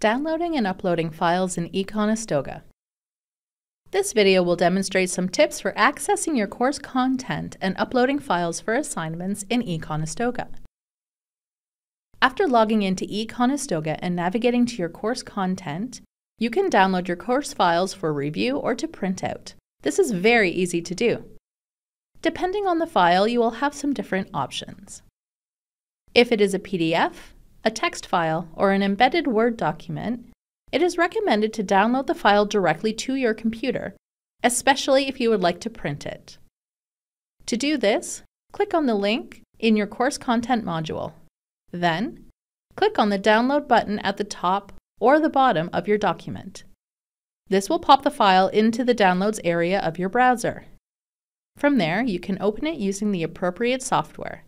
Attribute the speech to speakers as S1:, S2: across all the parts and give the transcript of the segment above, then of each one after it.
S1: Downloading and uploading files in eConestoga. This video will demonstrate some tips for accessing your course content and uploading files for assignments in eConestoga. After logging into eConestoga and navigating to your course content, you can download your course files for review or to print out. This is very easy to do. Depending on the file, you will have some different options. If it is a PDF, a text file, or an embedded Word document, it is recommended to download the file directly to your computer, especially if you would like to print it. To do this, click on the link in your course content module. Then, click on the download button at the top or the bottom of your document. This will pop the file into the downloads area of your browser. From there, you can open it using the appropriate software.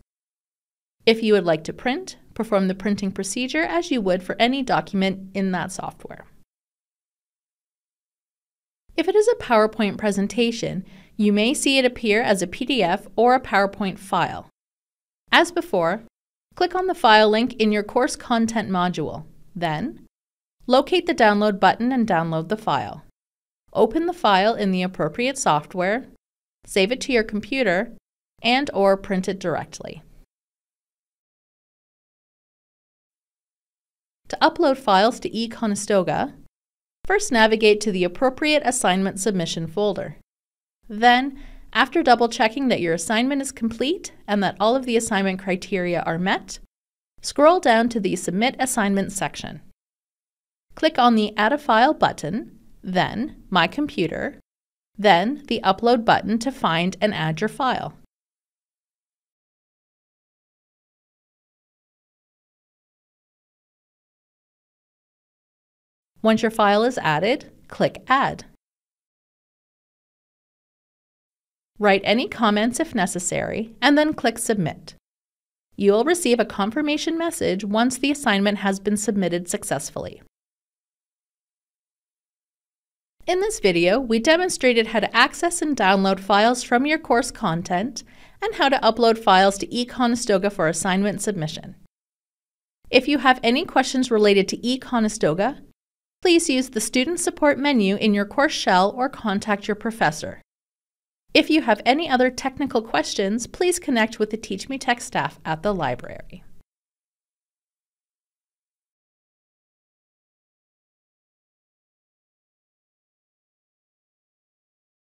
S1: If you would like to print, perform the printing procedure as you would for any document in that software. If it is a PowerPoint presentation, you may see it appear as a PDF or a PowerPoint file. As before, click on the file link in your course content module. Then, locate the download button and download the file. Open the file in the appropriate software, save it to your computer, and or print it directly. To upload files to eConestoga, first navigate to the appropriate assignment submission folder. Then, after double checking that your assignment is complete and that all of the assignment criteria are met, scroll down to the Submit Assignment section. Click on the Add a File button, then My Computer, then the Upload button to find and add your file. Once your file is added, click Add. Write any comments if necessary, and then click Submit. You will receive a confirmation message once the assignment has been submitted successfully. In this video, we demonstrated how to access and download files from your course content and how to upload files to eConestoga for assignment submission. If you have any questions related to eConestoga, please use the Student Support menu in your course shell or contact your professor. If you have any other technical questions, please connect with the Teach Me Tech staff at the library.